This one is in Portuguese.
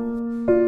Música